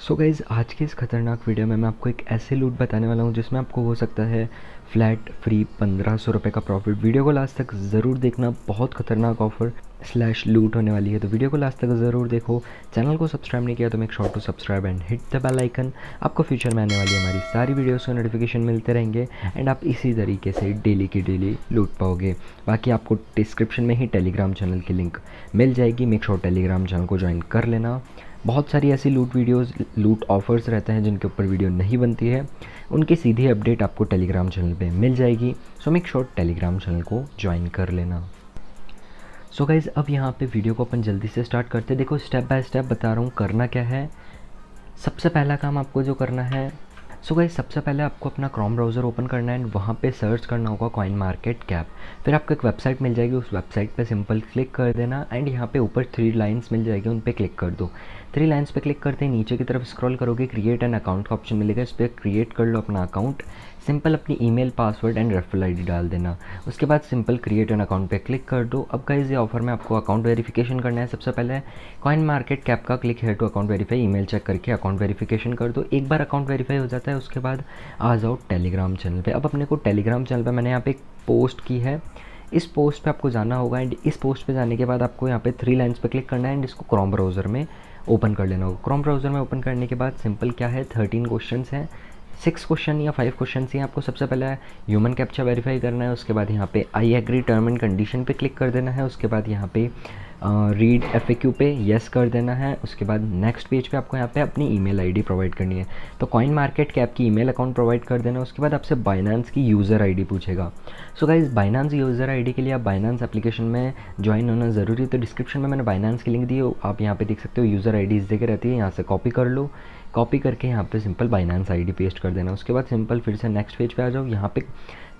सो so guys आज के इस खतरनाक वीडियो में मैं आपको एक ऐसे लूट बताने वाला हूँ जिसमें आपको हो सकता है फ्लैट फ्री पंद्रह सौ रुपये का प्रॉफिट वीडियो को लास्ट तक ज़रूर देखना, बहुत खतरनाक ऑफ़र स्लैश लूट होने वाली है। तो वीडियो को लास्ट तक ज़रूर देखो। चैनल को सब्सक्राइब नहीं किया तो make sure to subscribe and hit the bell icon आपको फ्यूचर में आने वाली हमारी सारी वीडियोस के नोटिफिकेशन मिलते रहेंगे एंड आप इसी तरीके से डेली की डेली लूट पाओगे। बाकी आपको डिस्क्रिप्शन में ही टेलीग्राम चैनल की लिंक मिल जाएगी। मेक श्योर टेलीग्राम चैनल को ज्वाइन कर लेना। बहुत सारी ऐसी लूट वीडियोस लूट ऑफर्स रहते हैं जिनके ऊपर वीडियो नहीं बनती है। उनकी सीधी अपडेट आपको टेलीग्राम चैनल पे मिल जाएगी। So make sure Telegram channel को ज्वाइन कर लेना। सो so गाइज़ अब यहाँ पे वीडियो को अपन जल्दी से स्टार्ट करते देखो स्टेप बाय स्टेप बता रहा हूँ, करना क्या है? सबसे पहला काम आपको जो करना है सो गई सबसे पहले आपको अपना क्रोम ब्राउज़र ओपन करना है एंड वहाँ पे सर्च करना होगा कॉइन मार्केट कैप फिर आपको एक वेबसाइट मिल जाएगी, उस वेबसाइट पे सिंपल क्लिक कर देना एंड यहाँ पे ऊपर थ्री लाइंस मिल जाएगी, उन पर क्लिक कर दो. थ्री लाइंस पे क्लिक करते ही नीचे की तरफ़ स्क्रॉल करोगे क्रिएट एन अकाउंट का ऑप्शन मिलेगा, इस पर क्रिएट कर लो अपना अकाउंट सिंपल अपनी email password and referral ID डाल देना। उसके बाद सिंपल क्रिएट एन अकाउंट पे क्लिक कर दो। अब गाइज़ ये ऑफ़र में आपको अकाउंट वेरिफिकेशन करना है सबसे पहले। कॉइन मार्केट कैप का क्लिक है to account verify email check करके अकाउंट वेरिफिकेशन कर दो। एक बार अकाउंट वेरीफाई हो जाता है, उसके बाद आ जाओ टेलीग्राम चैनल पर अब अपने को टेलीग्राम चैनल पर मैंने यहाँ पे एक पोस्ट की है। इस पोस्ट पे आपको जाना होगा एंड इस पोस्ट पे जाने के बाद आपको यहाँ पे थ्री लाइन्स पे क्लिक करना है एंड इसको क्रॉम ब्राउज़र में ओपन कर लेना होगा। क्रोम ब्राउज़र में ओपन करने के बाद सिंपल क्या है? थर्टीन क्वेश्चन हैं। सिक्स क्वेश्चन या फाइव क्वेश्चन ही आपको सबसे पहले ह्यूमन कैप्चा वेरीफाई करना है, उसके बाद यहाँ पे I agree term and condition पे क्लिक कर देना है, उसके बाद यहाँ पे रीड एफएक्यू पे येस कर देना है। उसके बाद नेक्स्ट पेज पे आपको यहाँ पे अपनी ईमेल आईडी प्रोवाइड करनी है। तो कॉइन मार्केट कैप की ईमेल अकाउंट प्रोवाइड कर देना उसके बाद आपसे बाइनांस की यूज़र आईडी पूछेगा। So guys Binance user ID के लिए आप बाइनांस एप्लीकेशन में ज्वाइन होना ज़रूरी है। तो डिस्क्रिप्शन में मैंने बाइनांस की लिंक दी है। आप यहाँ पर देख सकते हो यूज़र आई इस जगह रहती है। यहाँ से कॉपी कर लो। कॉपी करके यहाँ पे सिंपल बाइनांस आईडी पेस्ट कर देना उसके बाद सिंपल फिर से नेक्स्ट पेज पे आ जाओ। यहाँ पे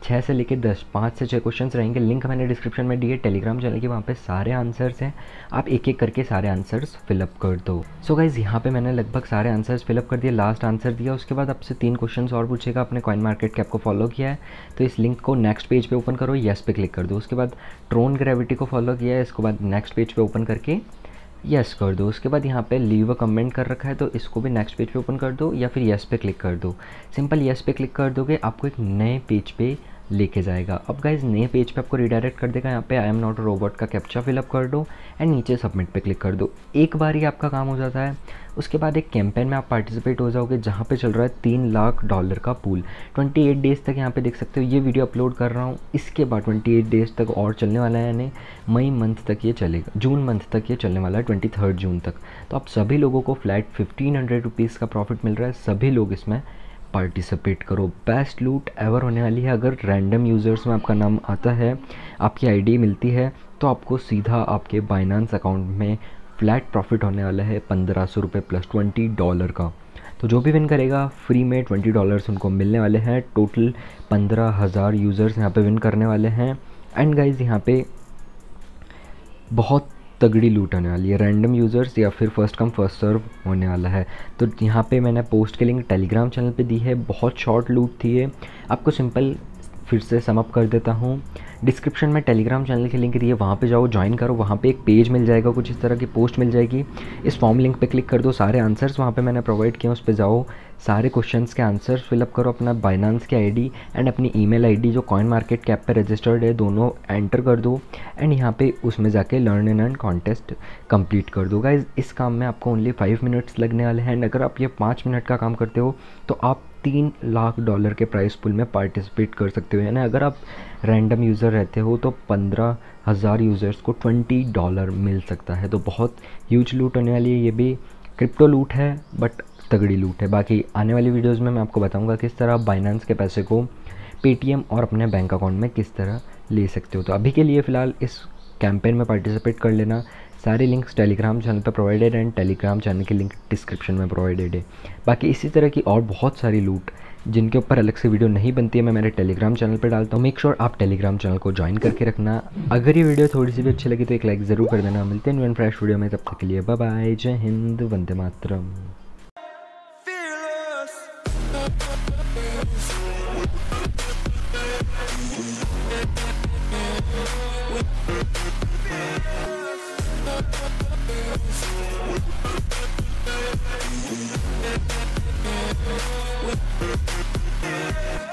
छः से लेकर दस, पाँच से छः क्वेश्चन रहेंगे। लिंक मैंने डिस्क्रिप्शन में दिए टेलीग्राम चैनल के वहाँ पे सारे आंसर्स हैं। आप एक एक करके सारे आंसर्स फिलअप कर दो। सो गाइज़ यहाँ पे मैंने लगभग सारे आंसर्स फिलअप कर दिए लास्ट आंसर दिया। उसके बाद आपसे तीन क्वेश्चन और पूछेगा, आपने कॉइन मार्केट कैप को फॉलो किया है। तो इस लिंक को नेक्स्ट पेज पे ओपन करो येस पे क्लिक कर दो। उसके बाद ट्रोन ग्रेविटी को फॉलो किया है, इसके बाद नेक्स्ट पेज पे ओपन करके यस कर दो। उसके बाद यहाँ पे लीव अ कमेंट कर रखा है तो इसको भी नेक्स्ट पेज पे ओपन कर दो या फिर यस पे क्लिक कर दो। सिंपल यस पे क्लिक कर दोगे, आपको एक नए पेज पे लेके जाएगा। अब गाइज़ नए पेज पे आपको रिडायरेक्ट कर देगा। यहाँ पे आई एम नॉट रोबोट का कैप्चा फिलअप कर दो एंड नीचे सबमिट पे क्लिक कर दो। एक बार ही आपका काम हो जाता है। उसके बाद एक कैंपेन में आप पार्टिसिपेट हो जाओगे जहाँ पे चल रहा है तीन लाख डॉलर का पूल 28 डेज़ तक यहाँ पे देख सकते हो, ये वीडियो अपलोड कर रहा हूँ। इसके बाद 28 डेज़ तक और चलने वाला है यानी मई मंथ तक ये चलेगा। जून मंथ तक ये चलने वाला है ट्वेंटी जून तक। तो आप सभी लोगों को फ्लैट फिफ्टीन हंड्रेड रुपीज़ का प्रॉफिट मिल रहा है। सभी लोग इसमें पार्टिसिपेट करो। बेस्ट लूट एवर होने वाली है। अगर रैंडम यूज़र्स में आपका नाम आता है, आपकी आईडी मिलती है तो आपको सीधा आपके बाइनांस अकाउंट में फ्लैट प्रॉफिट होने वाला है पंद्रह सौ रुपये प्लस ट्वेंटी डॉलर का। तो जो भी विन करेगा फ्री में ट्वेंटी डॉलर्स उनको मिलने वाले हैं। टोटल पंद्रह हज़ार यूज़र्स यहाँ पे विन करने वाले हैं। एंड गाइज़ यहाँ पे बहुत तगड़ी लूट होने वाली है। रैंडम यूज़र्स या फिर फ़र्स्ट कम फ़र्स्ट सर्व होने वाला है। तो यहाँ पे मैंने पोस्ट के लिंक टेलीग्राम चैनल पे दी है। बहुत शॉर्ट लूट थी ये। आपको सिंपल फिर से समअप कर देता हूँ। डिस्क्रिप्शन में टेलीग्राम चैनल की लिंक दी है वहाँ पे जाओ ज्वाइन करो। वहाँ पे एक पेज मिल जाएगा, कुछ इस तरह की पोस्ट मिल जाएगी। इस फॉर्म लिंक पे क्लिक कर दो, सारे आंसर्स वहाँ पे मैंने प्रोवाइड किए उस पर जाओ। सारे क्वेश्चंस के आंसर्स फिलअप करो, अपना बाइनांस की आईडी एंड अपनी ईमेल आईडी जो कॉइन मार्केट कैप पर रजिस्टर्ड है, दोनों एंटर कर दो। एंड यहाँ पे उसमें जाके learn and earn contest complete कर दो। गाइज़ इस काम में आपको ओनली फाइव मिनट्स लगने वाले हैं। एंड अगर आप ये पाँच मिनट का काम करते हो तो आप तीन लाख डॉलर के प्राइस पुल में पार्टिसिपेट कर सकते हो। यानी अगर आप रैंडम यूज़र रहते हो तो पंद्रह हज़ार यूज़र्स को ट्वेंटी डॉलर मिल सकता है। तो बहुत ह्यूज लूट होने वाली है। ये भी क्रिप्टो लूट है बट तगड़ी लूट है। बाकी आने वाली वीडियोज़ में मैं आपको बताऊँगा किस तरह आप बाइनेंस के पैसे को पेटीएम और अपने बैंक अकाउंट में किस तरह ले सकते हो। तो अभी के लिए फ़िलहाल इस कैंपेन में पार्टिसिपेट कर लेना। सारे लिंक्स टेलीग्राम चैनल पर प्रोवाइडेड एंड टेलीग्राम चैनल की लिंक डिस्क्रिप्शन में प्रोवाइडेड है। बाकी इसी तरह की और बहुत सारी लूट जिनके ऊपर अलग से वीडियो नहीं बनती है, मैं मेरे टेलीग्राम चैनल पर डालता हूँ। मेक श्योर आप टेलीग्राम चैनल को ज्वाइन करके रखना। अगर ये वीडियो थोड़ी सी भी अच्छी लगी तो एक लाइक ज़रूर कर देना। मिलते हैं न्यू फ्रेश वीडियो में, तब तक के लिए बाय जय हिंद, वंदे मातरम। Yeah.